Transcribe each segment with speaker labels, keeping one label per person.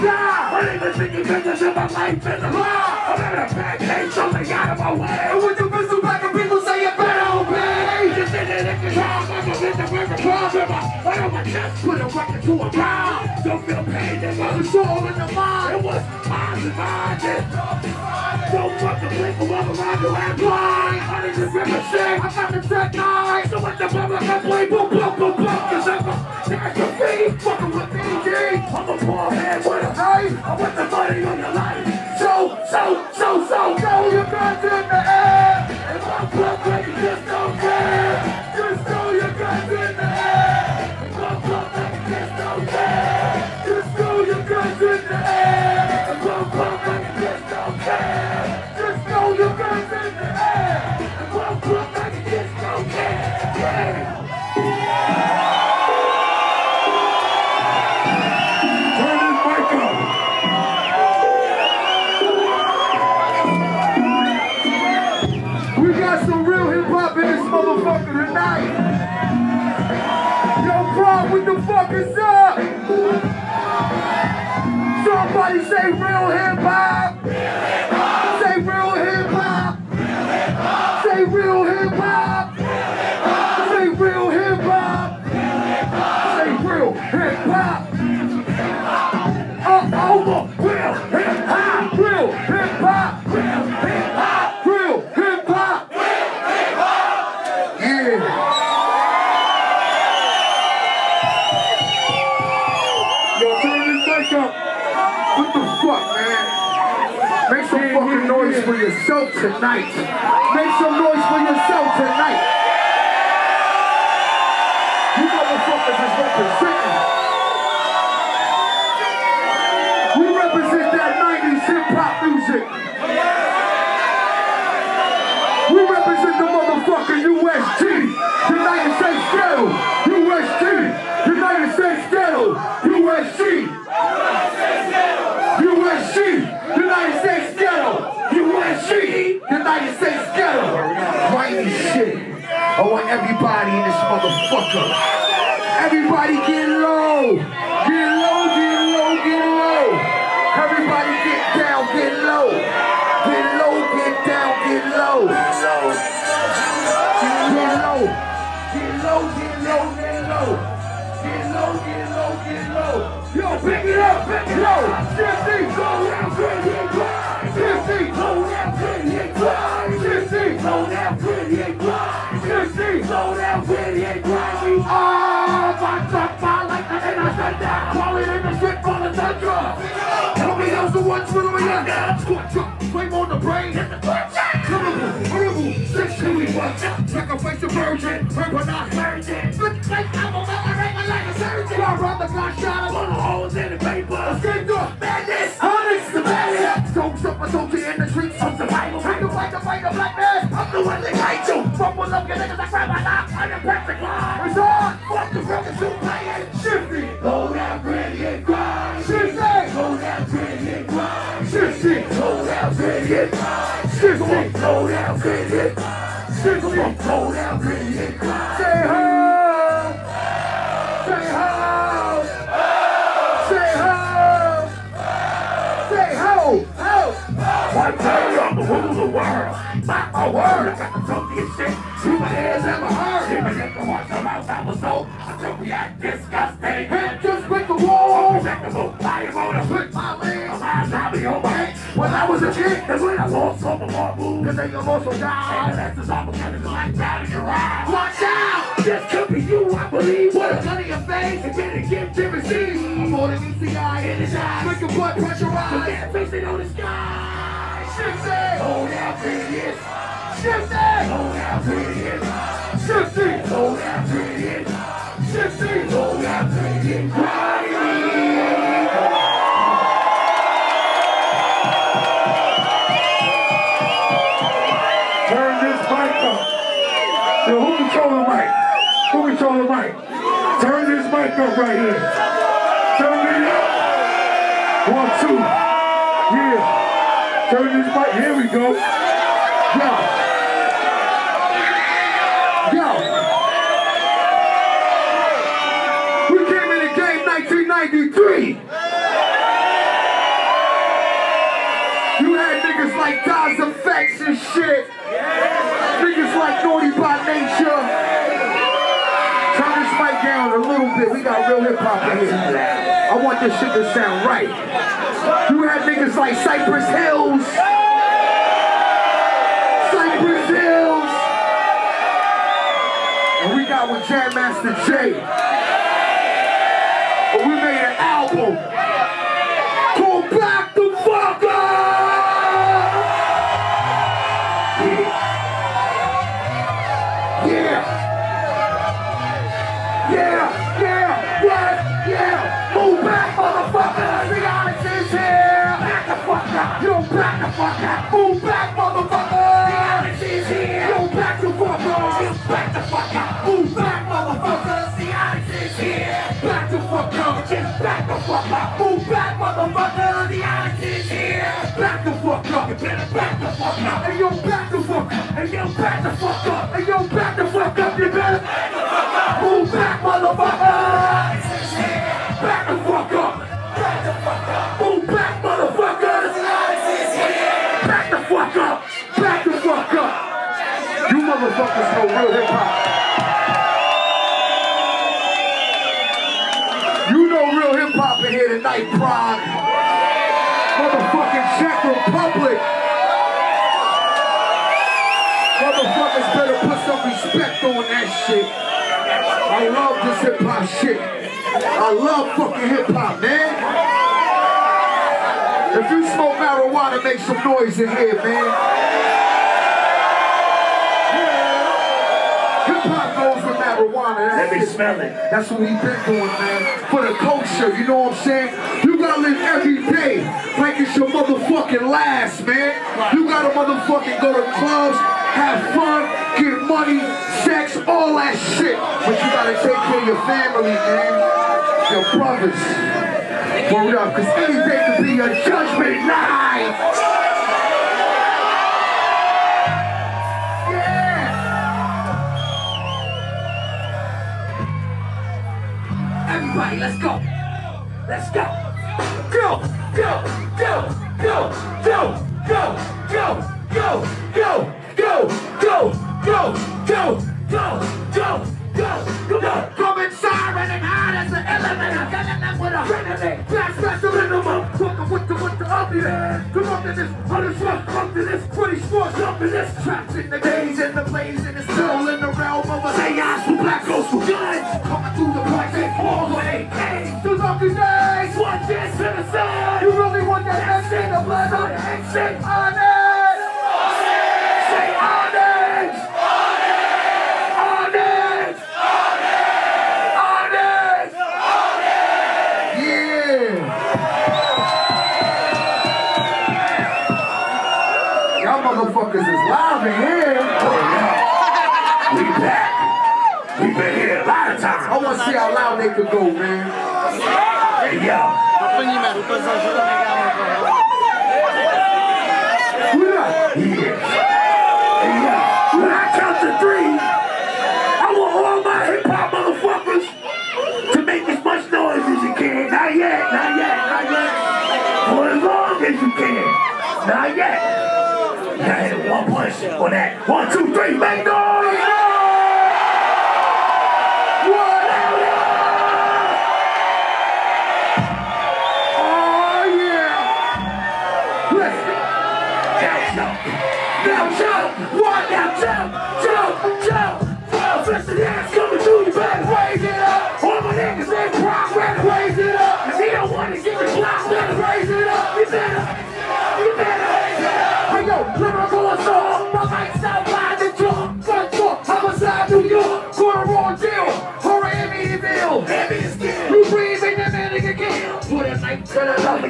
Speaker 1: law. I ah, ain't been thinking business in my life in the law. I'm in a bad case, something out of my way. Chest, put a record to a ground. Don't feel pain, it was all in the mind. It was mine and mine. Don't fucking blink or walk around your head blind. Need to rip a shit, I got the tech nine. So what the public I play, boom, boom, boom, boom. Cause I'm a that's the fucking with me, G. I'm a poor man with a knife. I put the money on your life. So, so, so, so, throw your guns in the air. Say real hip hop. Say real hip hop. Say real hip hop. Say real hip hop. Say real hip hop. Tonight. Make some noise for yourself tonight. You motherfuckers is representing. We represent that 90s hip hop music. Motherfucker. Everybody get low. For the reaction. Squat truck, flame on the brain. Clutch. Horrible, we watch. Sacrifice a virgin, her but not virgin. Good like I'm a man, like a surgeon. I run the clock shot, I'm the holes in the paper. Escape the madness, honest the madness. Soaks up a soldier in the streets of survival. Trying to fight the fight of black man. I'm the one that hate you. Fumble up your niggas, it. Stick them up, go down, get it. Stick them up, go down, get it. Say ho! Say ho! Say ho! Say ho! Ho! One day I'm the rule of the world. My, my word, I got the funkiest shit. You my ass ever heard. Even if the horse of mouth I was old, I took me out disgusting. Head just with the wall. I am on a foot. My legs, my zombie on my head. Oh I was a kid, that's when I lost some of my moves. Cause they can also die. And that's the opportunity like that in your eyes. Watch out! This could be you, I believe. What a gun in your face. And then it give to receive. I'm more than ECI in his eyes. Make your blood pressure rise. So get facing on the sky. Shift it! Hold out, previous. Shift it! Hold out, previous. Shift it! Hold out, previous. Shift
Speaker 2: control the mic? Turn this mic up right here. Turn it up. One, two. Yeah. Turn this mic. Here we go.
Speaker 1: Yo. Yo. We came in the game 1993. You had niggas like Das EFX and shit. Niggas like Naughty by Nature. Turn this mic down a little bit. We got real hip hop in here. I want this shit to sound right. You had niggas like Cypress Hills. Cypress Hills. And we got with Jam Master Jay. Up. Move back, motherfucker. The Onyx is here. Yo, back the fuck up. Yo, back the fuck up. Move back, motherfucker. The Onyx is here. Back the fuck up. Just back the fuck up. Move back, motherfucker. The Onyx is here. Back the fuck up. You better back the fuck up. Hey, yo, back the fuck up. Hey, yo, back the fuck up. Hey, yo, back the fuck up. You better. Motherfuckers know real hip hop. You know real hip hop in here tonight, Prague. Motherfucking Czech Republic. Motherfuckers better put some respect on that shit. I love this hip hop shit. I love fucking hip hop, man. If you smoke marijuana, make some noise in here, man.
Speaker 2: Let me smell it.
Speaker 1: That's what we've been doing, man. For the culture, you know what I'm saying? You gotta live every day like it's your motherfucking last, man. You gotta motherfucking go to clubs, have fun, get money, sex, all that shit. But you gotta take care of your family, man. Your brothers. Word up, cause any day could be a judgment night. Everybody, let's go. Let's go. Go, go, go, go, go, go, go, go, go, go, go, go, go, go, go, go, go. Coming siren and hard as the the, the. Come up to this, hundred slush, come to this, pretty smart, jump in this. Trapped in the days and the blaze and it's still in the realm of a seance with black ghosts guns. Coming through the project walls with AK. The lucky. One chance to the sun. You really want that exit, the blood on the exit. On it. Is live in here.
Speaker 2: Oh, we back. We've been here a lot of times.
Speaker 1: I want to see how loud they could go, man.
Speaker 2: Hey, on that. One, two, three,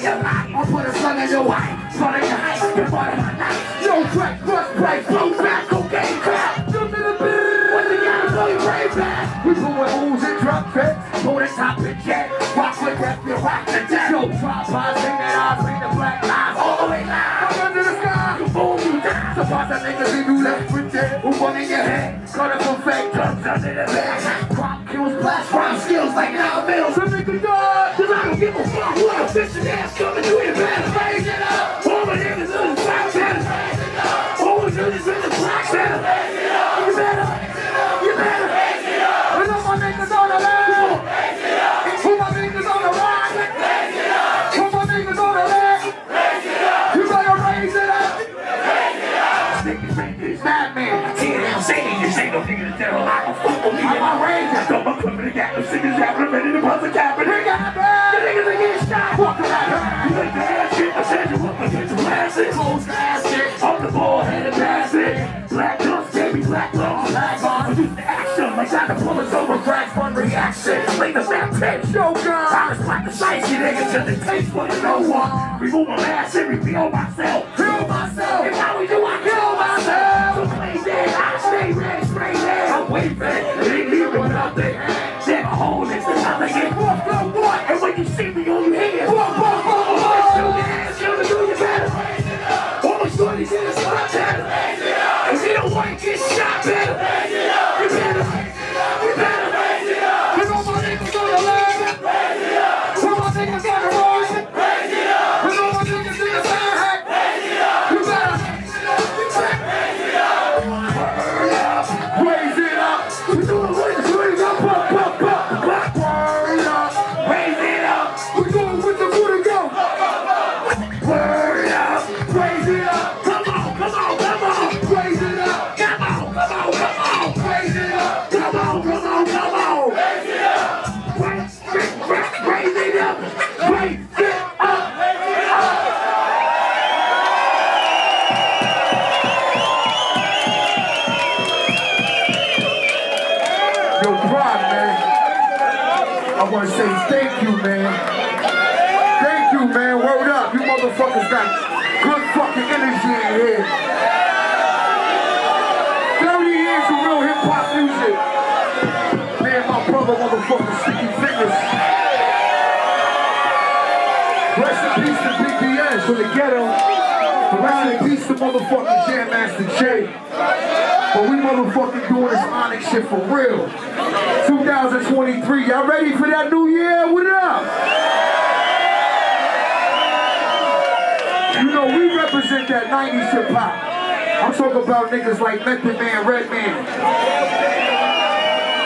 Speaker 2: put a slug in your wife. Slug in your height. You're part of
Speaker 1: track, crush, play,
Speaker 2: Flow back, cocaine crap.
Speaker 1: Jump in the bed.
Speaker 2: What the guy blow your brain back?
Speaker 1: We pulling holes in drop pits.
Speaker 2: Pull the top and jet. Rock with rap, you rock the death.
Speaker 1: Yo, drop by, sing that I bring the black lives.
Speaker 2: All the way live.
Speaker 1: Up under the sky.
Speaker 2: You boom, you die.
Speaker 1: Surprise that niggas leave you left for dead.
Speaker 2: Who one in your head?
Speaker 1: Cut it from fake.
Speaker 2: Comes under the bed.
Speaker 1: Crop kills, blast,
Speaker 2: Rhyme skills like now middle.
Speaker 1: Niggas die.
Speaker 2: Cause I give a fuck what a bitch and ass coming to you, bed? Raise it up. All my niggas in the box, man. Raise it up. All my niggas in the box, man. Raise it up. You better.
Speaker 1: You better. Raise it up. We got my niggas on the. Raise it up. My niggas on the line. Raise it up.
Speaker 2: Put my niggas on the line. Raise it up. You better raise it up. Raise it up. Madman. To tell a lie. They tried to pull us over, crash one reaction. Play the that pit.
Speaker 1: Show
Speaker 2: God. Time Thomas Black, the spicy niggas, just in taste for the no one. Remove my mask and reveal myself.
Speaker 1: Heal myself.
Speaker 2: And how we do
Speaker 1: in here. 30 years of real hip hop music. Man, my brother, motherfucking Sticky Fingers. Rest in peace to BPS from the ghetto. Rest in peace to motherfucking Jam Master Jay. But we motherfucking doing this Onyx shit for real. 2023, y'all ready for that new year? What up? Represent that 90s hip hop. I'm talking about niggas like Method Man, Redman.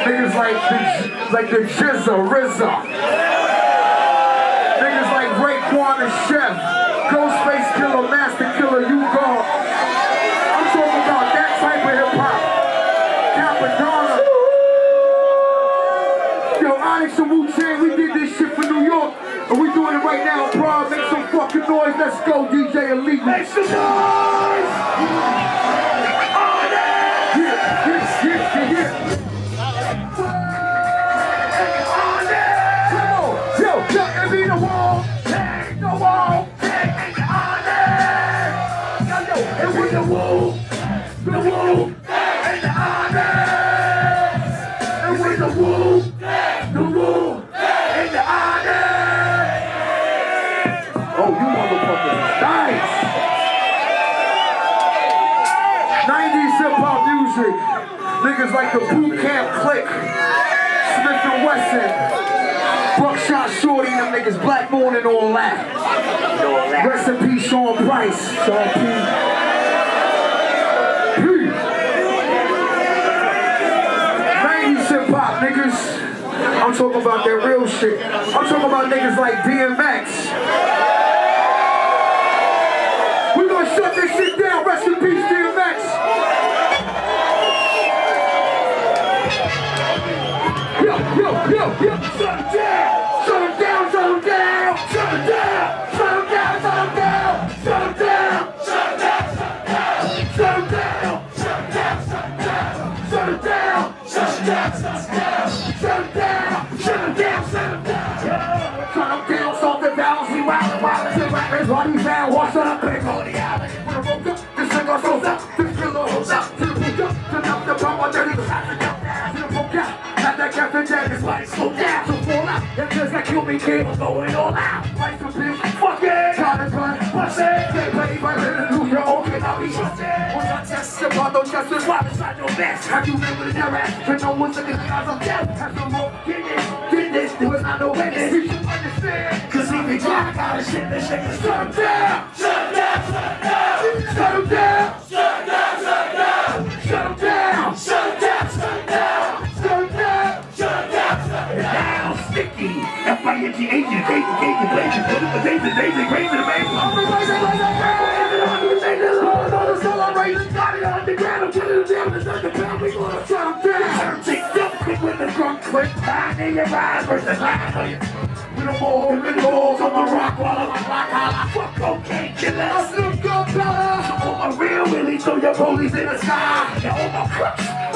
Speaker 1: Niggas like the, like the GZA, RZA. Niggas like Raekwon and Chef. Ghostface Killah, Masta Killa, you go. I'm talking about that type of hip hop. Cappadonna. Yo, Onyx and Wu fucking noise. Let's go, DJ Elite.
Speaker 2: Make some noise.
Speaker 1: Like the Boot Camp Click. Smif-N-Wessun. Buckshot Shorty, them niggas Black Moon and all that. Rest in peace, Sean Price. Sean P. P. 90s hip hop, niggas. I'm talking about that real shit. I'm talking about niggas like DMX. We're gonna shut this shit down. Rest in peace, DMX. Yo, yo, yo.
Speaker 2: Shut it down.
Speaker 1: Shut him down, shut him down.
Speaker 2: Shut it down.
Speaker 1: Shut him down, shut him down.
Speaker 2: Shut it down. Shut it down. Shut it down. Shut it down. Shut it down. Shut it down. Shut it down. Shut it down. Shut it down. Shut it down.
Speaker 1: Shut him down, salt the balance, we wildin', wildin'.
Speaker 2: Bloody van, what's up? Big on the that cafe jack is like slow down. So fall out. That just that kill me kid. I'm going all out. Like some bitch. Fuck it. Got it, run. Bust it. They play by little New York. Okay, now we trust it. Once I test the bottle, just as wild inside your best. Have you been with your ass? Can no one look at the eyes of death? Have some more. Get this. Get this. There was not no witness. You should understand. Cause be black out of shit. This shit is shut him down. Shut him down. Shut him down. Shut him down. Shut Everybody at the age of the day, the game, the place, you put it, the day, the day, the grave, the bank. Only place, the place, the grave, the bank. All the celebration, got it on the ground, I'm putting it down, it's not the pound, we gonna turn them down. Turn things up, quick with the drunk, quick, high in your eyes versus high on your with a ball, with the balls on the rock while I'm rock holla. Fuck cocaine. I still got power. So all my real really so your police in the sky. Yeah, all my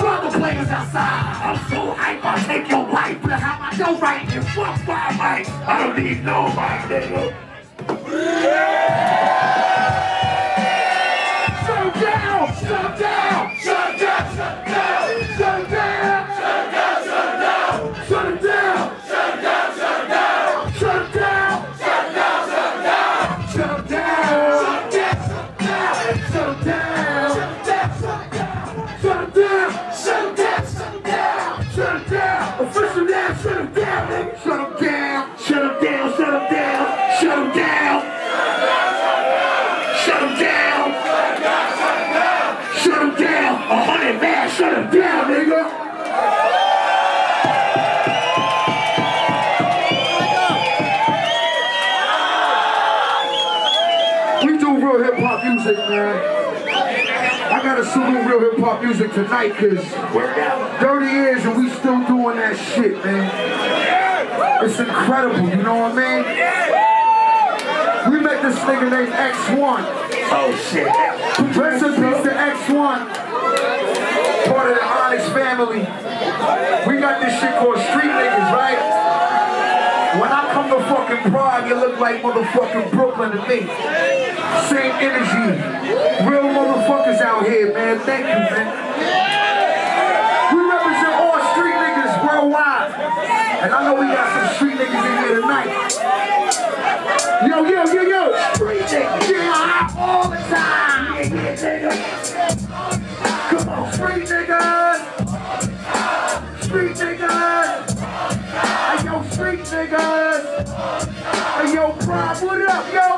Speaker 2: all the players outside. I'm so hype, I'll take your life. But how I go right and fuck my mic. I don't need no mic, nigga. Shut
Speaker 1: salute real hip hop music tonight, cause
Speaker 2: Word out.
Speaker 1: 30 years and we still doing that shit, man. It's incredible, you know what I mean? We met this nigga named X1.
Speaker 2: Oh shit.
Speaker 1: Rest in peace to X1. Part of the Onyx family. We got this shit called Street Niggas, right? When I come to fucking Prague, you look like motherfucking Brooklyn to me. Same energy. Real motherfuckers out here, man. Thank you, man. We represent all street niggas worldwide. And I know we got some street niggas in here tonight. Yo, yo, yo, yo. Street niggas. Yeah, all the time. Come on, street niggas. Street niggas. Hey, yo, street niggas. Hey, yo, Prime, what up, yo?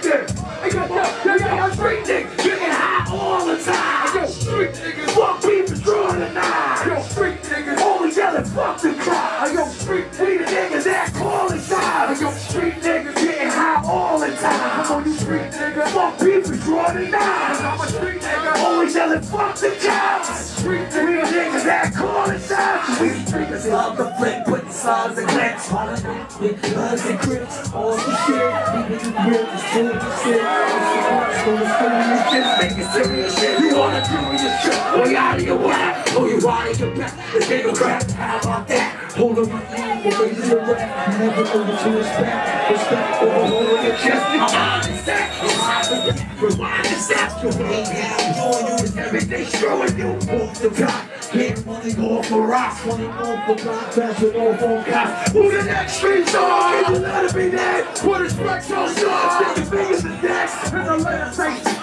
Speaker 1: Niggas.
Speaker 2: Up like this.
Speaker 1: Hey, yo, yo, yo, street niggas.
Speaker 2: Getting high all the time.
Speaker 1: Yo, street niggas.
Speaker 2: Fuck people drawing the knife.
Speaker 1: Yo, street niggas.
Speaker 2: Only yelling fuck the.
Speaker 1: Hey, yo, street
Speaker 2: the niggas that call.
Speaker 1: Hey, yo, street niggas.
Speaker 2: Getting high all the time.
Speaker 1: Come on, you street niggas.
Speaker 2: Fuck people the
Speaker 1: I'm a street.
Speaker 2: Always yelling fuck the cops.
Speaker 1: Street
Speaker 2: We the
Speaker 1: niggas.
Speaker 2: that call it time. We love the flick, putting signs and clicks.
Speaker 3: With guns and critics, all the shit, even you real, shit. It's the of
Speaker 2: Just serious shit. You wanna do your shit? Way out your way. Oh, you out of your. The crap. How about that?
Speaker 3: Hold up, we're raising the rap, never over to respect, respect over holding your chest.
Speaker 2: I'm honest, that is happening. Rewind stop your way down. Doing you is everything. Showing you off the top. Getting money off the rocks.
Speaker 3: Money on for God, passing off on
Speaker 2: Cops. Who the next street star? Can you let it be that? Put respect on shore. Stick your fingers in decks. And the letter say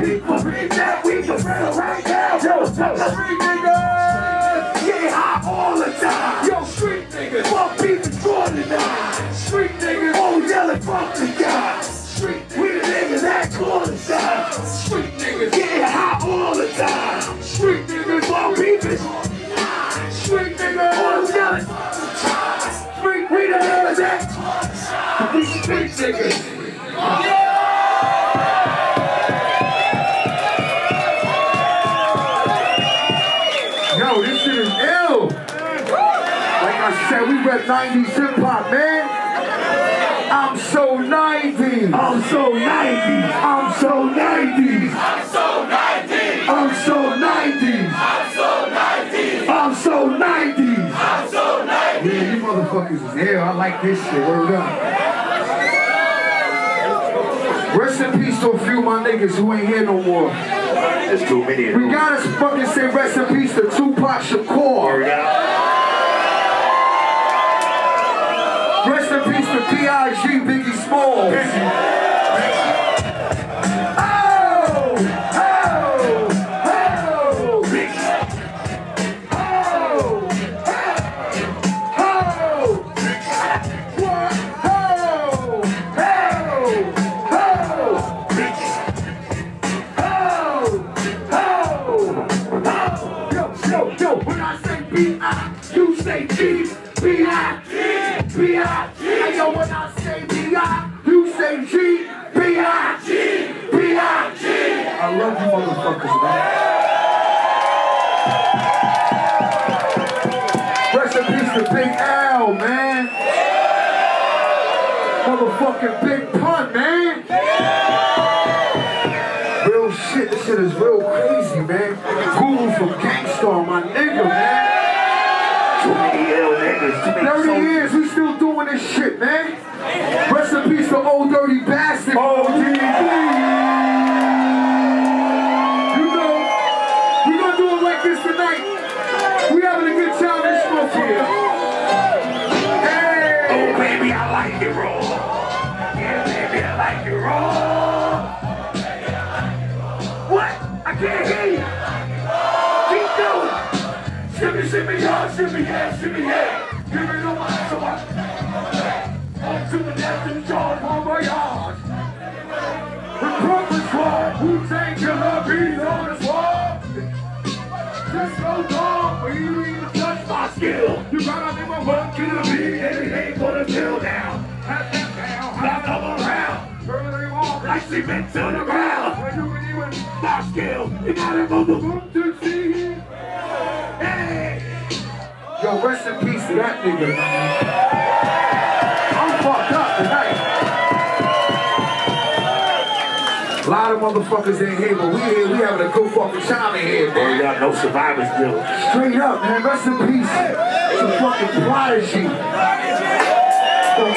Speaker 2: People read that we can better right now. Yo, yo, street niggas. Get high all the time. Yo, street niggas. Fuck people Jordan now. Street niggas. Oh, yelling fuck the guys. Street we the niggas that call the. Street niggas. Getting high all the time. Street niggas. Fuck people. Street niggas. Oh, yelling. Street, we the niggas that. We street niggas.
Speaker 1: Yo, this shit is ill. Like I said, we rep 90s hip hop, man. I'm so 90s.
Speaker 2: I'm so 90s.
Speaker 1: I'm so 90s.
Speaker 2: I'm so 90s.
Speaker 1: I'm so 90s.
Speaker 2: I'm so 90s.
Speaker 1: I'm so 90s.
Speaker 2: I'm so 90s.
Speaker 1: Yeah, you motherfuckers is Yeah, I like this shit. Word up. Rest in peace to a few of my niggas who ain't here no more.
Speaker 2: There's too many of
Speaker 1: We gotta fucking say rest in peace to Tupac Shakur. Rest in peace to B.I.G. Biggie Smalls. I love you motherfuckers, man. Rest in peace to Big L, man. Motherfucking Big Pun, man. Real shit, this shit is real crazy, man. Guru from Gang Starr, my nigga, man.
Speaker 2: Too many ill niggas. Too many
Speaker 1: 30 years, we still doing this shit, man. Rest in peace to old dirty
Speaker 2: Go dog, but you ain't even touch my skill. You gotta be my one killer bee, and it ain't gonna kill down. Pat that down, come around. Turn it off, like cement to the ground. When you can even my skill, you gotta go the room to see. Hey,
Speaker 1: Yo, rest in peace to that nigga, A lot of motherfuckers ain't here, but we here, we having a good fucking time in here, man.
Speaker 2: oh, y'all know survivors bill.
Speaker 1: Straight up, man. Rest in peace to fucking Prodigy. For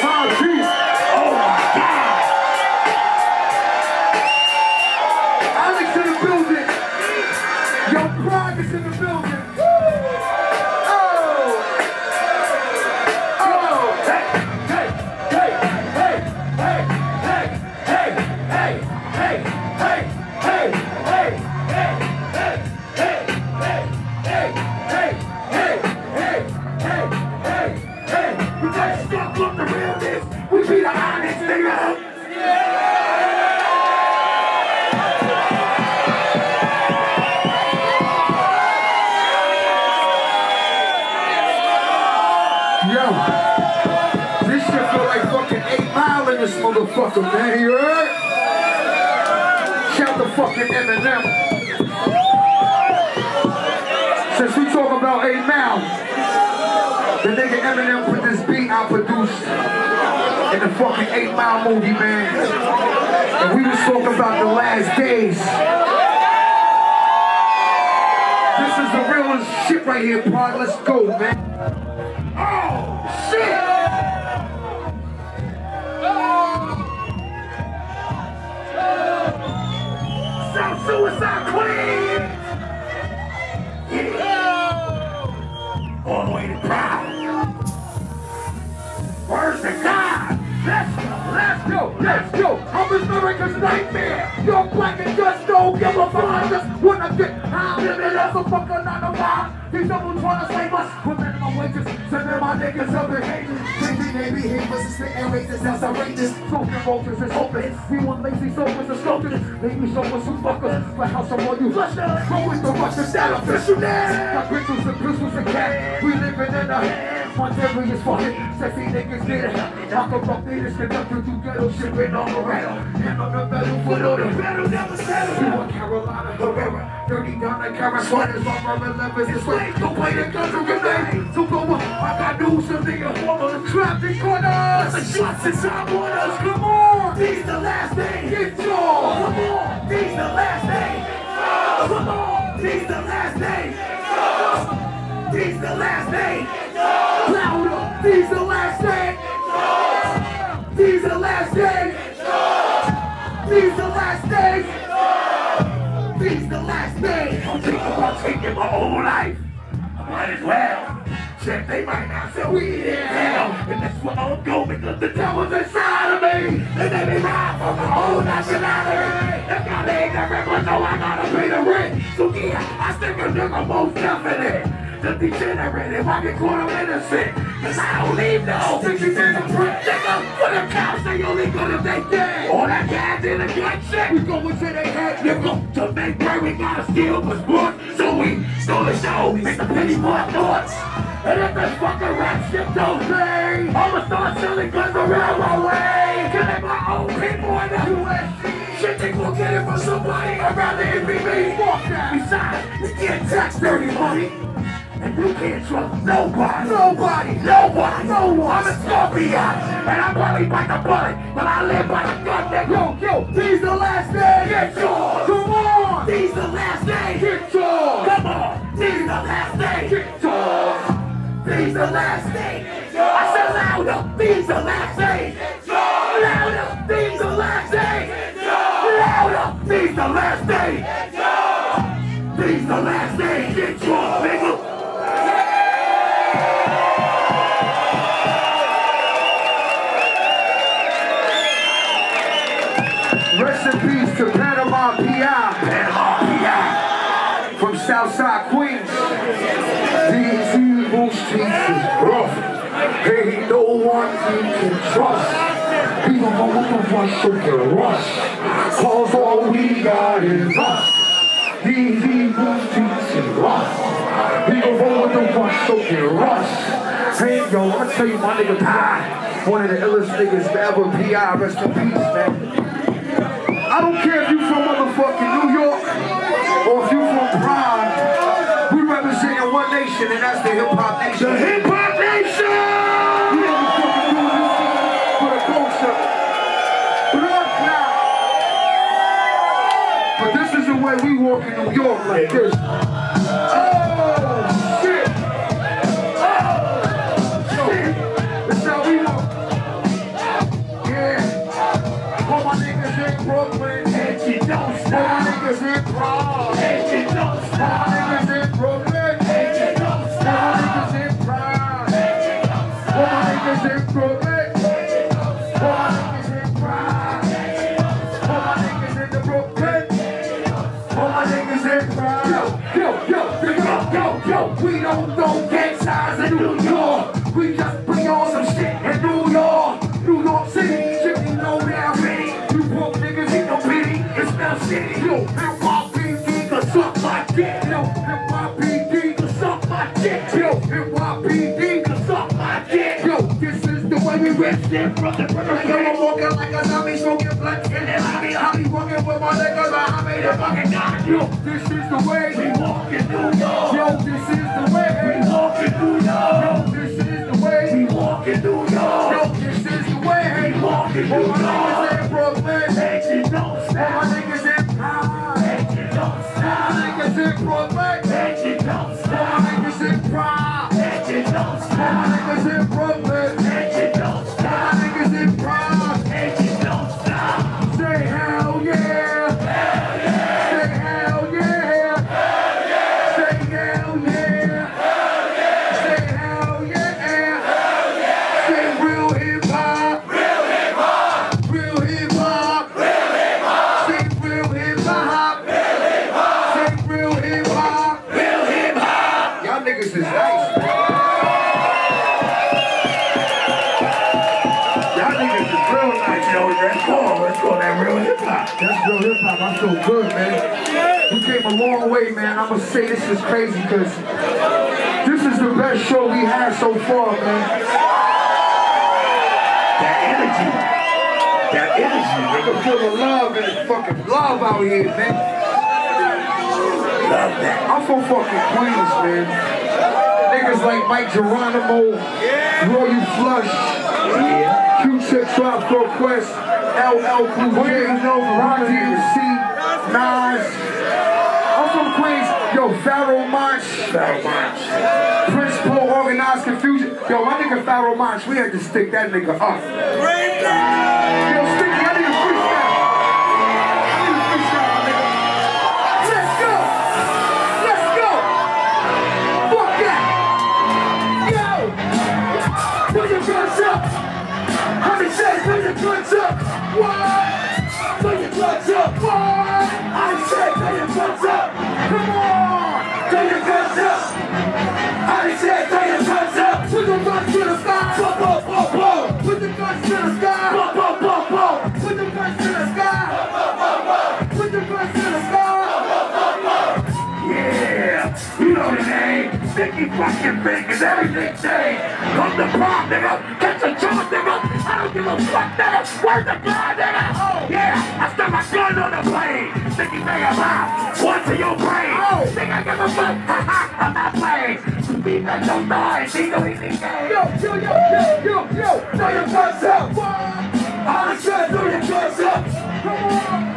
Speaker 1: motherfucker, man. You heard? Shout the fucking Eminem. Since we talk about 8 Mile, the nigga Eminem put this beat I produced in the fucking 8 Mile movie, man. And we was talking about the last days. This is the realest shit right here, Prod. Let's go, man.
Speaker 2: Suicide Queen! Oh! Yeah. All the way to Proud. Where's the God?
Speaker 1: Let's go, let's go, let's go. I'm America's nightmare. You're black and just don't give a fuck. Just wanna get of it as a fucker, not a vibe. These double trying to save us. With minimum wages, sending my niggas up in haters. Changing their behaviors and spitting races, that's outrageous. Smoking vultures is hopeless. We want lazy sofas and sculptors. Maybe show us some fuckers. But how some more you flush us? Go with the Russians, that official now. Got pistols and pistols and cat. We living in a one serious fucking sexy niggas get it. Knock up, they just conducted to ghetto shit with on the rail. Hand on the metal, foot on the pedal, never settle. You want Carolina Herrera, dirty down camera, sweaters my 11s, it's like, don't play the guns. So go on, I got news, some nigga former trapped in corners. The shots inside waters, come on. These the last days, get yours. Come on, these the last days. Come on, these the last days. These the last days. These the last day. These the last day. These the last day. These the last day.
Speaker 2: I'm thinking about taking my whole life. I might as well. Shit, they might not say we in hell. And that's what I'm going because the devil's inside of me. And they be ride for my whole nationality. If y'all ain't the ripper, so I gotta pay the rent. So yeah, I stick a nigga most definite. The degenerate if I get caught I'm innocent. Cause I don't leave no 50 fingerprint nigga. For the cops, they only good if they dead. All that gas in the gun shit. We going to their head, nigga. To make bread, we gotta steal was born. So we stole the show, make the penny for our thoughts. And if this fucking rap shit don't pay, I'ma start selling guns around my way. Killing my own people in the USC. Shit, they gon' get it from somebody around the MPB. Fuck that. Besides, we get tax dirty money. And you can't trust nobody. Nobody. Nobody. No one. I'm a Scorpion. And I'm probably by the bullet. But I live by the gun, nigga.
Speaker 1: Yo, yo, these the last day.
Speaker 2: Get yours.
Speaker 1: Come on.
Speaker 2: These the last days.
Speaker 1: Get yours.
Speaker 2: Come on. These the last days.
Speaker 1: Get yours.
Speaker 2: These the last days. I said louder. These the last days. Louder. These the last days. Louder. These the last days. These the last days. Get yours.
Speaker 1: Evil streets is rough. Ain't no one you can trust. Even though what the rush so can rush. Cause all we got is us. These evil streets is rough. Even though what the rush so can rush. Hey yo, I'ma tell you my nigga Pi. One of the illest niggas ever P.I. Rest in peace, man. I don't care if you from motherfucking New York or if you from one nation, and that's the hip hop nation.
Speaker 2: The Hip Hop Nation!
Speaker 1: But this is the way we walk in New York like this. Oh shit! Oh Brooklyn.
Speaker 2: And you don't stop.
Speaker 1: All my niggas in Prague.
Speaker 2: And you don't stop.
Speaker 1: New York. We just bring on some shit in New York. New York City, shit you know now, ready. You broke niggas ain't no pity. It smells shitty. Yo, NYPD can suck my dick. Yo, NYPD can suck my dick. Yo, NYPD can suck my dick. Yo, this is the way we rip shit from the. I'm walking like a zombie, smoking blunt in the lobby. I be walking with my niggas, I made a fucking gun. Yo, this is the way we walk in New York. Yo, this is the way we walk in New York. Yo, this is the way we walk in New York. Yo, this is the way we walk in New York. Is crazy because this is the best show we had so far, man.
Speaker 2: That energy. That energy,
Speaker 1: I can feel the love and the fucking love out here, man.
Speaker 2: Love that.
Speaker 1: I'm from fucking Queens, man. Niggas like Mic Geronimo, Royal Flush,
Speaker 2: Yeah.
Speaker 1: Q-Tip, Tribe Quest, LL Cool J, Ron DMC, Nas. I'm from Queens. Yo, Pharoahe Monch,
Speaker 2: So much.
Speaker 1: Prince Paul, Organized Confusion. Yo, my nigga Pharoahe Monch, we had to stick that nigga up. Yo, stick that nigga freestyle. I need a freestyle, my nigga. Let's go. Let's go. Fuck that. Yo. Put your guns up. Honey said, put your guns up. What? Put your guns up. What? I said, put your guns up. Come on. Put your guns up. I said, put your guns up. Put your guns to the sky. Boom, boom, boom, boom. Put your guns to the sky. Boom, boom, boom, boom. Put your guns to the sky. Boom, boom, boom, boom. Put your guns to the sky.
Speaker 2: Yeah, you know the name. Sticky fucking fingers, everything day. Come to prom, nigga. Catch a charge, nigga. I don't give a fuck, nigga. Where's the gun, nigga? Yeah, I stuck my gun on the plane. Sticky finger pop, once in your brain. Oh. Think I give a fuck? Ha ha, I'm not playing. Beat that don't die, see no easy game.
Speaker 1: Yo, yo, yo, yo, yo, yo. Throw your guns up.
Speaker 2: All the shit, throw your guns up.
Speaker 1: Come on.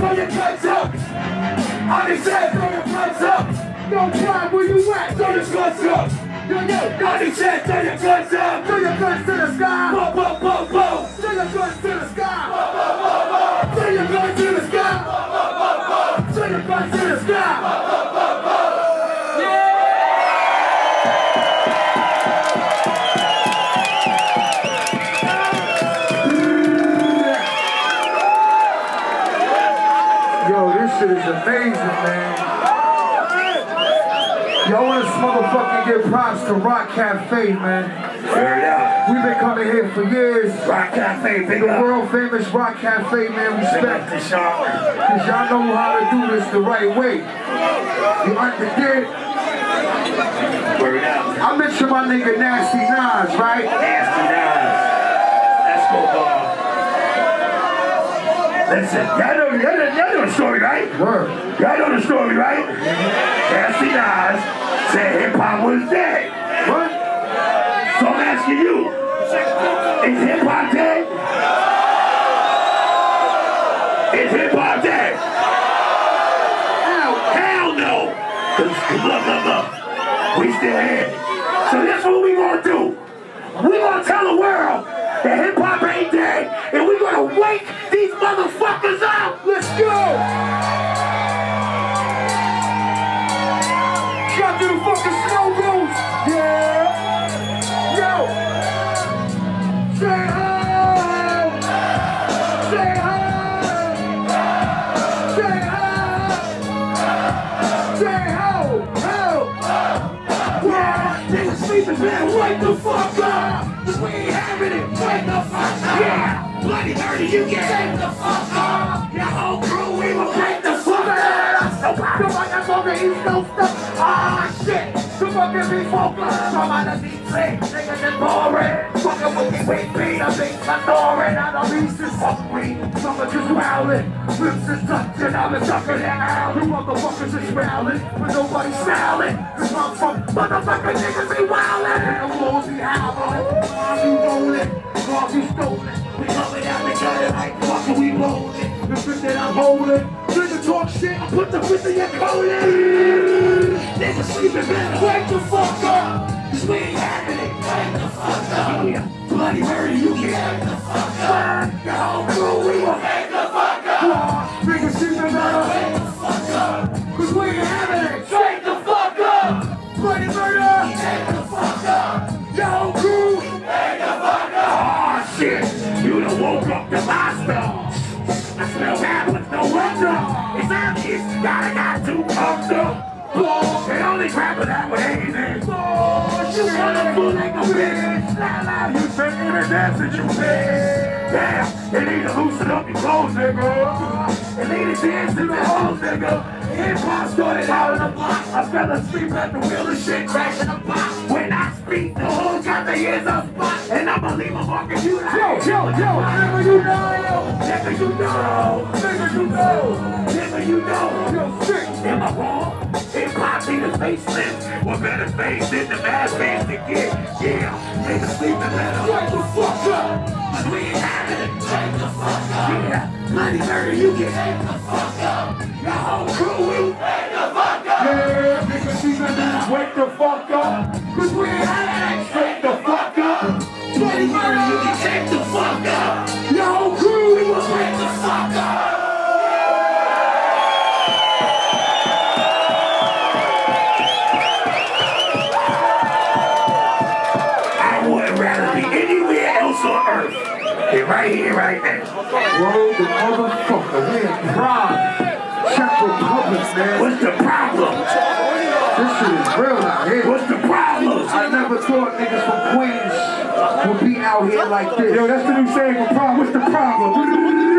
Speaker 2: Throw your guns up. All the shit, throw your guns up.
Speaker 1: No time, where you at?
Speaker 2: Throw your guns up.
Speaker 1: Yo, yo,
Speaker 2: shit, throw your guns up.
Speaker 1: Uh, throw your guns to the sky. Throw your guns to the sky. Throw your guns to the sky. Your guns to the sky. Yo, this shit is amazing, man. Y'all want this motherfucking give props to Rock Cafe, man.
Speaker 2: Word up.
Speaker 1: We've been coming here for years.
Speaker 2: Rock Cafe, big
Speaker 1: The
Speaker 2: up.
Speaker 1: world famous Rock Cafe, man. Respect.
Speaker 2: to Sean.
Speaker 1: Cause y'all know how to do this the right way. You understand? I mentioned my nigga Nasty Nas, right?
Speaker 2: Nasty Nas. Let's go, ball. Listen, y'all know, y'all know, y'all know the story, right?
Speaker 1: Word.
Speaker 2: Y'all know the story, right? Nasty Nas said hip hop was dead.
Speaker 1: What?
Speaker 2: So I'm asking you, is hip hop dead? Is hip hop dead?
Speaker 1: Hell,
Speaker 2: Hell no! Cause look, look, look. We still here.
Speaker 1: Come on, give me focus. Come on, the deep sleep. Niggas is boring. Fucking with me, a beat. My door and I'm the East is hungry. Some are just growling. Lips is touching. I'm a sucker now. You motherfuckers is growling. But nobody's smiling. Cause I'm from motherfucking niggas be wildin'. And the walls be howling. Cars be rolling. Cars be stolen. We coming out together like fucking we rolling. The shit that I'm holding. Nigga talk shit. I put the fist in your colon.
Speaker 2: Niggas sleeping, man. Wake the fuck up. We ain't it. Wake the fuck up. Bloody murder, you get wake the fuck up. Bitch. La la, you a dance at your face. Damn, they need to loosen up your clothes, nigga. They need to dance in the hoes, nigga. Hip hop started out in the block. I fell asleep at the wheel of shit, crashing the pot. When I speak, the hoes got their ears up spot. And I'ma leave them on computer.
Speaker 1: Yo, yo, yo. Nigga, you know.
Speaker 2: Nigga, you know.
Speaker 1: Nigga, you know.
Speaker 2: Nigga, you know.
Speaker 1: Yo, sick.
Speaker 2: Am I wrong? Need a facelift. What better face than the bad face to get? Yeah, niggas sleeping better.
Speaker 1: Wake the fuck up.
Speaker 2: We ain't having it. Wake the fuck up. Yeah, bloody murder, you get wake the fuck up. Your whole crew, we wake the fuck up.
Speaker 1: Yeah, niggas sleeping better. Wake the fuck up. Cause we ain't having it. Wake the fuck
Speaker 2: They're right here, right now.
Speaker 1: Word the motherfucker. We in Prague. Czech Republic, man.
Speaker 2: What's the problem?
Speaker 1: This shit is real out here.
Speaker 2: What's the problem?
Speaker 1: I never thought niggas from Queens would be out here like this.
Speaker 2: Yo, that's the new saying for problem. What's the problem?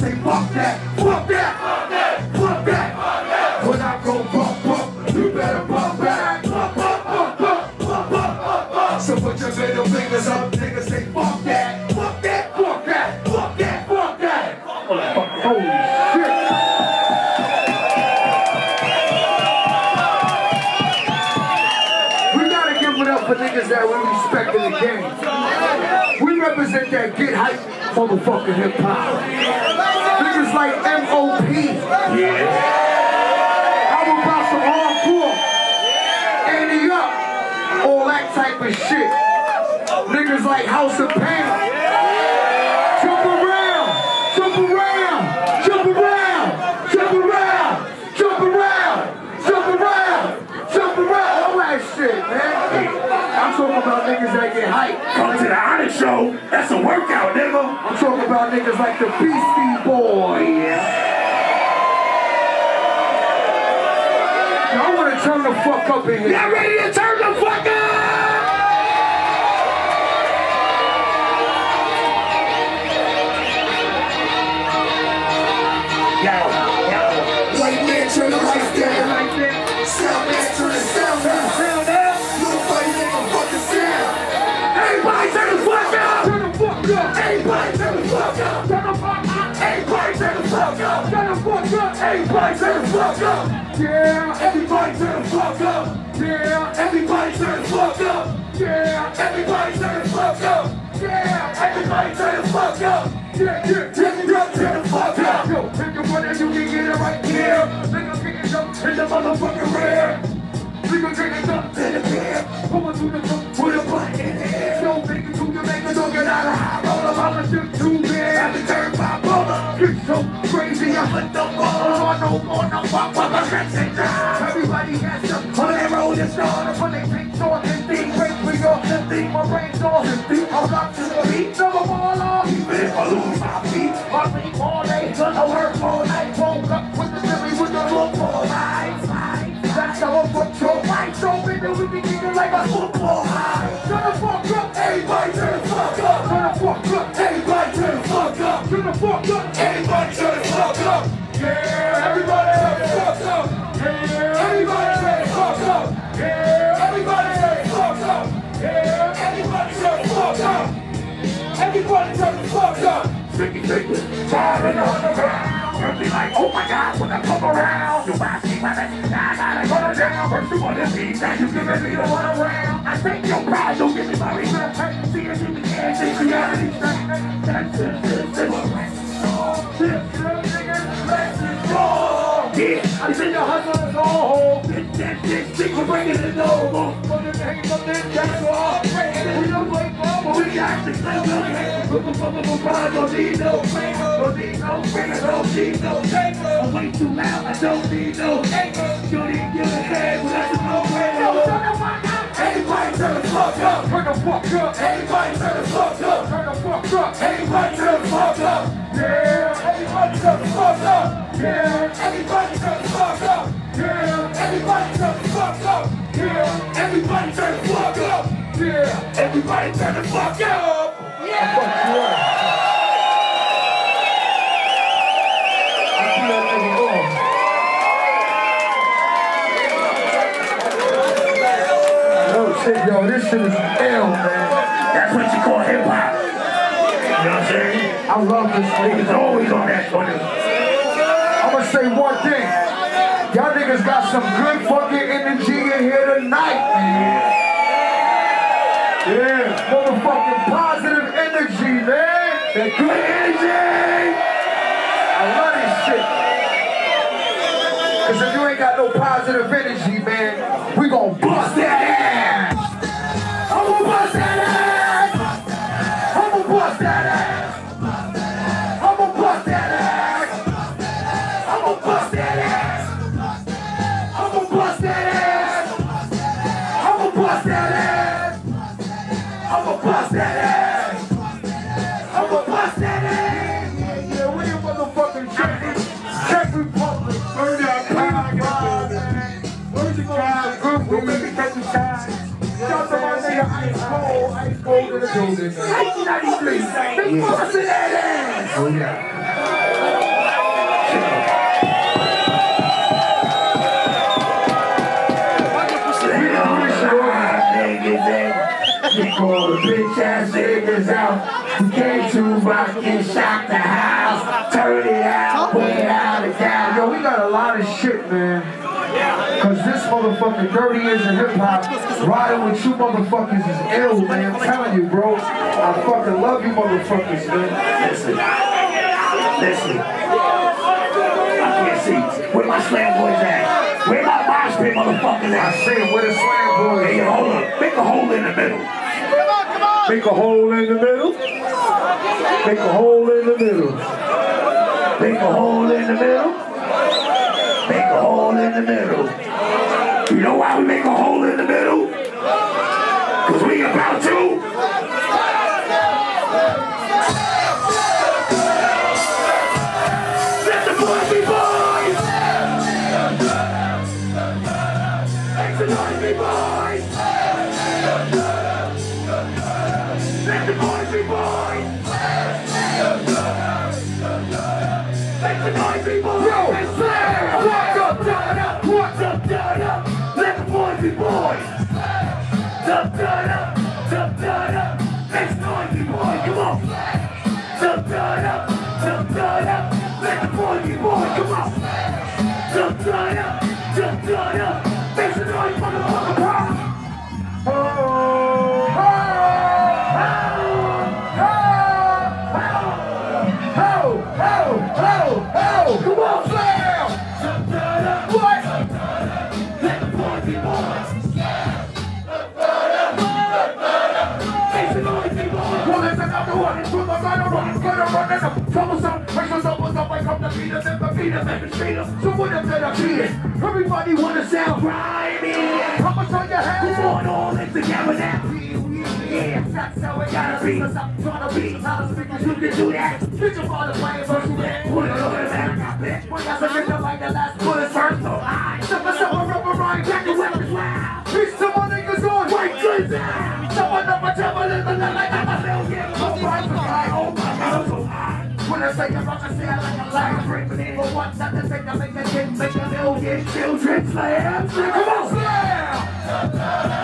Speaker 1: Say,
Speaker 2: fuck that.
Speaker 1: Fuck that. Fuck that. Fuck that. When I go bump, bump, you better bump back. Bump, bump, bump, bump, bump, bump, bump. So put your middle fingers up. Niggas say, fuck that. Fuck that. Fuck that. Fuck that. Fuck that. Holy shit. We gotta give it up for niggas that we respect in the game. We represent that get hype motherfucking hip hop. M.O.P.
Speaker 2: Yeah.
Speaker 1: How about some hardcore? Andy up. All that type of shit. Niggas like House of Pain. Jump around. Jump around. Jump around. Jump around. Jump around. Jump around. Jump around. All that shit, man. I'm talking about niggas that get hype.
Speaker 2: Come to the honor show. That's a workout, nigga.
Speaker 1: I'm talking about niggas like the Beastie Boys. Wanna turn the fuck up in here.
Speaker 2: Y'all ready to turn the fuck up? Yo, yo.
Speaker 1: White man turn the lights down. Sound man turn the sound down.
Speaker 2: Sound up.
Speaker 1: Nobody make a fucking sound.
Speaker 2: Everybody turn the fuck up.
Speaker 1: Turn the fuck up.
Speaker 2: Everybody turn the fuck up.
Speaker 1: Turn the fuck up.
Speaker 2: Everybody turn the fuck up.
Speaker 1: Turn the fuck up.
Speaker 2: Everybody turn the fuck up.
Speaker 1: Yeah.
Speaker 2: Everybody turn the fuck up.
Speaker 1: Yeah.
Speaker 2: Everybody turn the fuck up.
Speaker 1: Yeah.
Speaker 2: Everybody turn the fuck up.
Speaker 1: Yeah.
Speaker 2: Everybody turn the fuck up.
Speaker 1: Yeah. Yeah.
Speaker 2: The up, turn the fuck up.
Speaker 1: Yo, pick your money, you can get it right here. Nigga, pick it up
Speaker 2: In the motherfucking rear.
Speaker 1: Nigga, take it up
Speaker 2: To the pier.
Speaker 1: Come on to the top.
Speaker 2: Put a butt in the air.
Speaker 1: Yo, make it to your nigga, don't get out of high roller. I'm a shit too
Speaker 2: Got
Speaker 1: bad.
Speaker 2: the bubble.
Speaker 1: Get crazy, I'm
Speaker 2: Put the
Speaker 1: Oh,
Speaker 2: ball.
Speaker 1: no more, no more,
Speaker 2: Put the and drive.
Speaker 1: Everybody has some
Speaker 2: On that road is gone.
Speaker 1: When they pinks on this thing, break off this thing, my brain's this thing. I'm up to the beat, never fall off.
Speaker 2: Even if I lose my feet.
Speaker 1: I sleep all day, I work all night. Woke up with the Billy with the football lights. That's how I put your lights open, and we be kicking like a football high. Turn the fuck up, everybody turn the fuck up. Yeah, everybody turn the fuck up. Yeah, everybody turn the fuck up. Yeah, everybody turn the fuck up. Yeah, everybody turn the fuck up. Everybody turn the fuck up.
Speaker 2: Sticky, sticky. Falling on the ground. Girl be like, oh my God, when I come around. You might see my neck. I gotta go down. First you wanna see that you giving me the one around. I think your pride don't give me my reason. Think we're it hanging up this jacket off. We don't. Don't need no flavor, don't need no finger, don't need no paper. I'm way too loud, I don't need no paper. You need get ahead, but that's no way. Everybody turn the fuck up.
Speaker 1: Turn the fuck up.
Speaker 2: Everybody turn the fuck up.
Speaker 1: Turn the fuck up.
Speaker 2: Everybody turn the fuck up.
Speaker 1: Yeah, everybody turn the fuck up. Yeah,
Speaker 2: Everybody turn the fuck up.
Speaker 1: Yeah,
Speaker 2: Everybody turn the fuck up.
Speaker 1: yeah,
Speaker 2: Everybody turn the fuck up.
Speaker 1: yeah.
Speaker 2: Everybody turn the fuck up.
Speaker 1: Fuck you up. Oh shit, yo, this shit is ill, man.
Speaker 2: That's what you call hip hop. You know what I'm saying?
Speaker 1: I love this
Speaker 2: Niggas
Speaker 1: nigga.
Speaker 2: always on that on.
Speaker 1: I'm gonna say one thing. Y'all niggas got some good fucking energy in here tonight, man. Yeah, motherfucking positive energy, man. That good energy. I love this shit. Cause if you ain't got no positive energy, man, we gon' bust that Cold, Ice Cold in the building. 1993, they busting that ass. Oh yeah.
Speaker 2: Kick all the bitch ass niggas out. We came to rock and shock the house. Turn it out, put it out and down.
Speaker 1: Yo, we got a lot of shit, man. Cause this motherfucking 30 years of hip hop, riding with you motherfuckers is ill, man. I'm telling you, bro. I fucking love you motherfuckers, man.
Speaker 2: Listen, listen. I can't see. Where my slam boys at? Where my mosh pit motherfuckers
Speaker 1: I
Speaker 2: at?
Speaker 1: say, where the slam boys?
Speaker 2: Hey, hold up. Make a hole in the middle. Come on, come on.
Speaker 1: Make a hole in the middle. Make a hole in the middle.
Speaker 2: Make a hole in the middle. Make a hole in the middle. You know why we make a hole in the middle? turn up, make noisy boy, come on. Jump turn up, jump turn up, Let the noisy boy, come on. Jump turn up.
Speaker 1: Troublesome. Someone's up. I come to beat us and the beat and the. So what if they're beat it? Everybody wanna sound
Speaker 2: Grimy.
Speaker 1: How much on your head?
Speaker 2: on, all in together now.
Speaker 1: Yeah, that's how it gotta be. I'm trying to be. How to speak
Speaker 2: You can do that.
Speaker 1: I'm on the plane versus that.
Speaker 2: Put it on the back, bitch.
Speaker 1: When I say it like the last bullet first, so I Suffer, suffer, rubber, right, back the weapons loud. Peace to my niggas on white now. Someone up a trouble in the night like I'm a When I say I'm about to say I like a in for one time to take to make kid, make a million children slam. Come on, slam!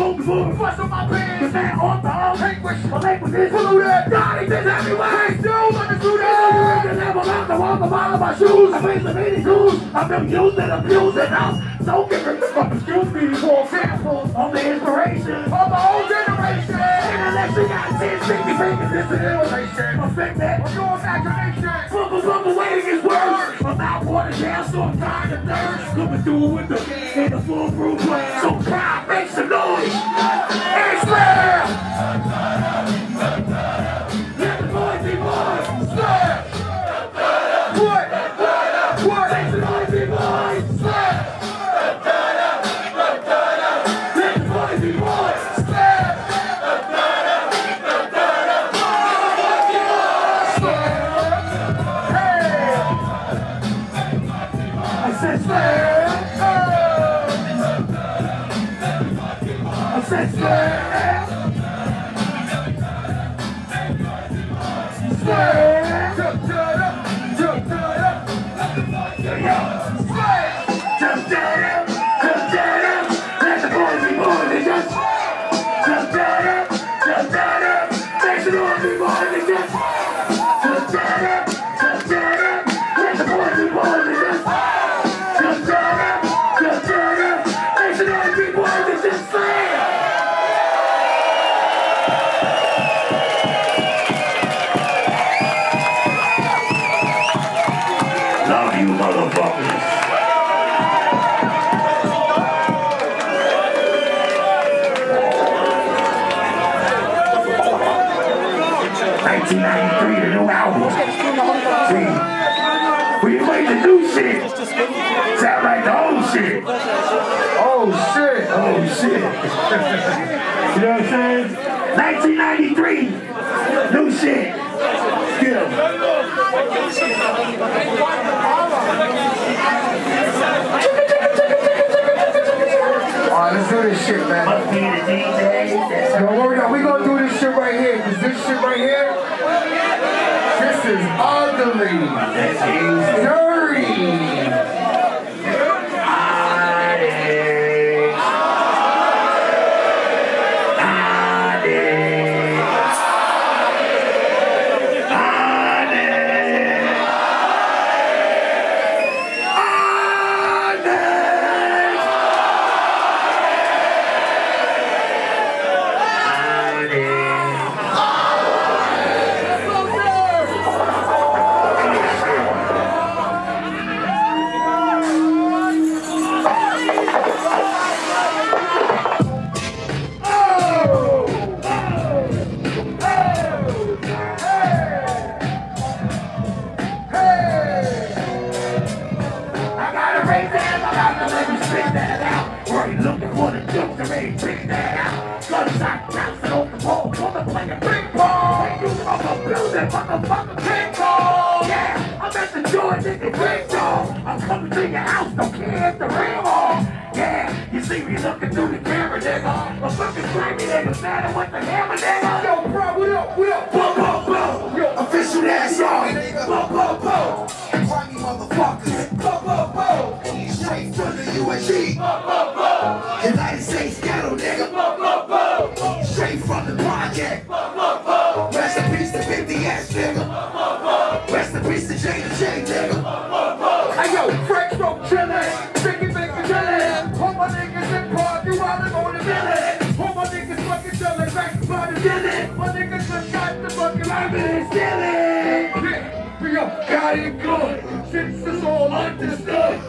Speaker 2: spoken for.
Speaker 1: Bust up my pants,
Speaker 2: the man, on the
Speaker 1: language.
Speaker 2: My language is
Speaker 1: polluted.
Speaker 2: God exists everywhere.
Speaker 1: Hey, still understood it.
Speaker 2: You never about the wall, the bottom of my shoes. I face the many dudes. I've been used and abused, and I'm so different. Excuse me for examples of the inspiration
Speaker 1: of
Speaker 2: my own said, shake me this is
Speaker 1: illustration.
Speaker 2: Perfect that,
Speaker 1: pure imagination.
Speaker 2: Fumble, fumble, waiting is worse. I'm out for the jam, so I'm trying to thirst. Coming through with the in the foolproof plan. So proud, make some noise. It's rare. Shit. You know what I'm saying? 1993, new shit. Still.
Speaker 1: Alright, let's do this shit, man.
Speaker 2: DJ.
Speaker 1: Don't worry, now we gonna do this shit right here, cause this shit right here, this is ugly, dirty.
Speaker 2: Nigga.
Speaker 4: Rest in peace to J to J, nigga.
Speaker 1: Hey, yo, French rope chillin', Biggie Biggie chillin'. All my niggas in park, you wildin' on the village. All my niggas fucking chillin', back by the village. My niggas just got the fucking library stealing. Yeah, we up, got it good. Since it's all understood.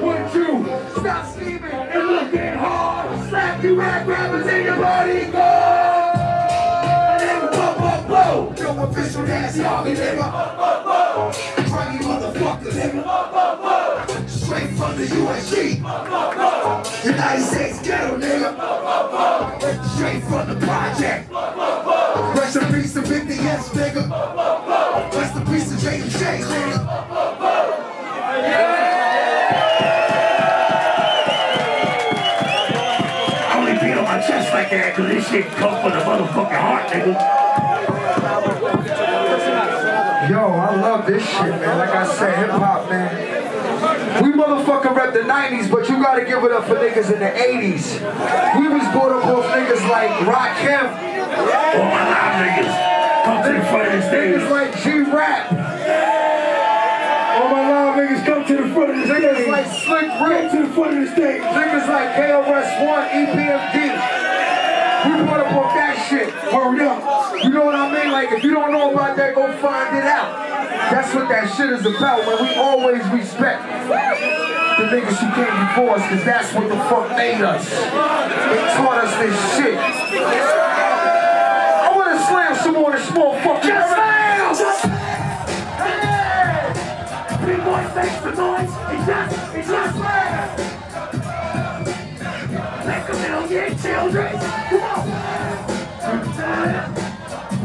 Speaker 1: Would you stop scheming and looking hard? Slap you rap rappers in your body.
Speaker 4: Nigga, blow, blow, blow. Yo, official nasty army, nigga. Straight from the USG. United States ghetto, nigga. Straight from the project. Rest in peace to 50S, nigga. Rest in peace to J to J, nigga.
Speaker 2: Only beat on my chest like that because this shit come from the motherfucking heart, nigga.
Speaker 1: Yo, I love this shit, man. Like I said, hip hop, man. We motherfucking rep the 90s, but you gotta give it up for niggas in the 80s. We was brought up off niggas like Rakim,
Speaker 2: All my live niggas come to the front of the stage.
Speaker 1: niggas like G-Rap,
Speaker 2: All my live niggas come to the front of the
Speaker 1: niggas
Speaker 2: stage.
Speaker 1: like Slick Rick,
Speaker 2: to the front of the stage.
Speaker 1: niggas like KRS-One, EPMD. We brought up off that shit. Word up. You know what I mean? Like, if you don't know about that, go find it out. That's what that shit is about, man. We always respect the niggas who came before us, because that's what the fuck made us. They taught us this shit. I want to slam some more of this motherfucker.
Speaker 2: Just slam!
Speaker 1: Just
Speaker 2: Big boy makes the noise. It just, it just laughs. Like a million children. Come on.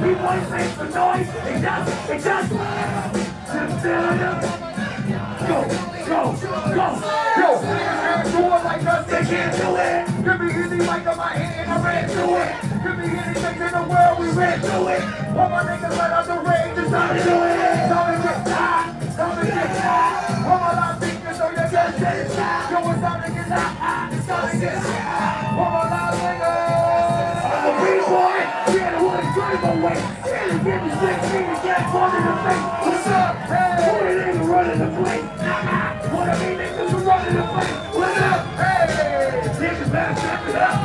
Speaker 2: Big boy makes the noise. It just, it just. Go, go, go.
Speaker 1: Yo, niggas can't do it like us.
Speaker 2: They can't do it.
Speaker 1: Give me any mic on my hand, I ran through it. Give me anything in the world, we ran through it. All my niggas let out the rage
Speaker 2: it's time to do it.
Speaker 1: Time to get high. Time to get high. One more live fingers so you can get high. Yo, it's time to get high. It's time to get high. One more live fingers.
Speaker 2: I'm a big boy. Yeah, the one drive away. Yeah, the give me six feet to get one in the face. Running the place. What I mean, niggas who running the place.
Speaker 1: What's up? Hey.
Speaker 2: Niggas better step it up.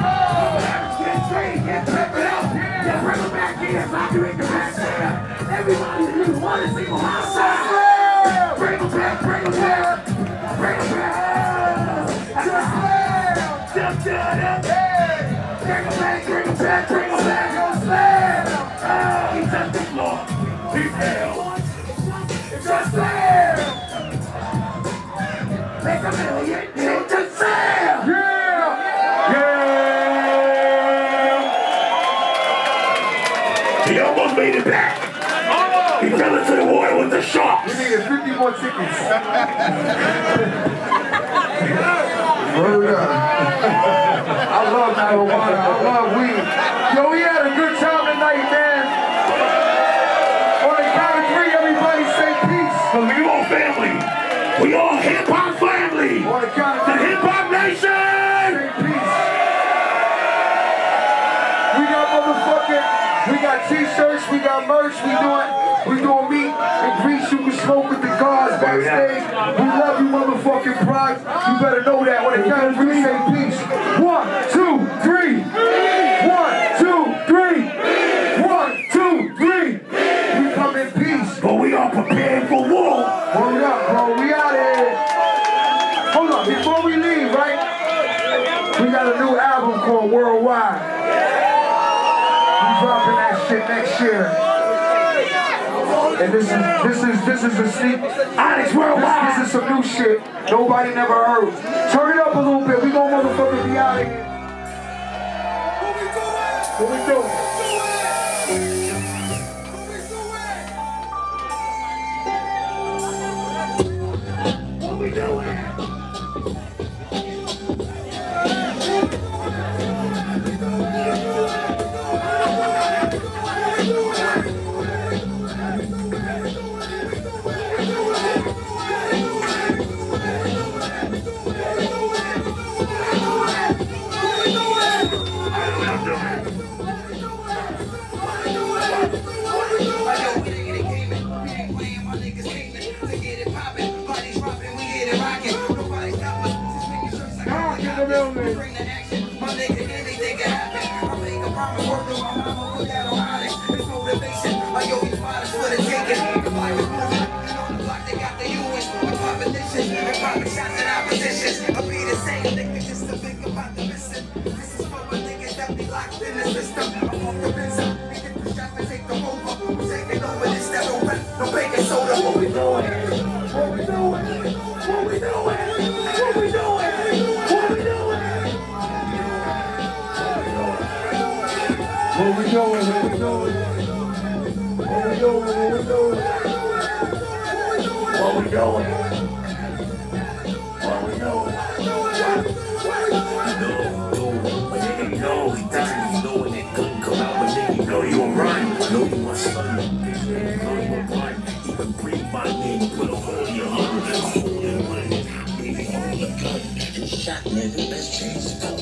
Speaker 2: Get straight, get it up. Yeah, them back in. Do it, the best Everybody that want to see them outside. Bring them back, bring back. Bring back.
Speaker 1: Just slam.
Speaker 2: Jump, jump, jump.
Speaker 1: Hey.
Speaker 2: Bring back, bring back, bring them back.
Speaker 1: Yo, slam.
Speaker 2: Oh, he touched the floor. He fell.
Speaker 1: Just slam.
Speaker 2: Made it back. He fell into the water with the sharks.
Speaker 1: We needed 50 more tickets. Word up. I love marijuana. I love weed. Yo, we had a good time tonight, man. On the count of three, everybody say peace.
Speaker 2: Cause we all family. We all
Speaker 1: t-shirts, we got merch, we doing, we doing meet and grease. You can smoke with the guards backstage. We love you, motherfucking pride. You better know that. when it comes three, say peace. One, this is this is this a sneak.
Speaker 2: Onyx
Speaker 1: This,
Speaker 2: Worldwide.
Speaker 1: this is some new shit nobody never heard. Turn it up a little bit. We gonna motherfucking be out of here. What we doing?
Speaker 2: What after you is with population and popping shots at oppositions. I'll be the same nigga just to
Speaker 1: think about the missing. This is for my niggas that be locked
Speaker 2: in the system. going. Where we
Speaker 5: know. Nigga know he thinks he know and it couldn't come out, but nigga know you a rhyme. Know you my son, nigga know you a rhyme. Even breathe my name, put a hole in your heart. Hold it, nigga, you need a gun. You shot, nigga, let's change the.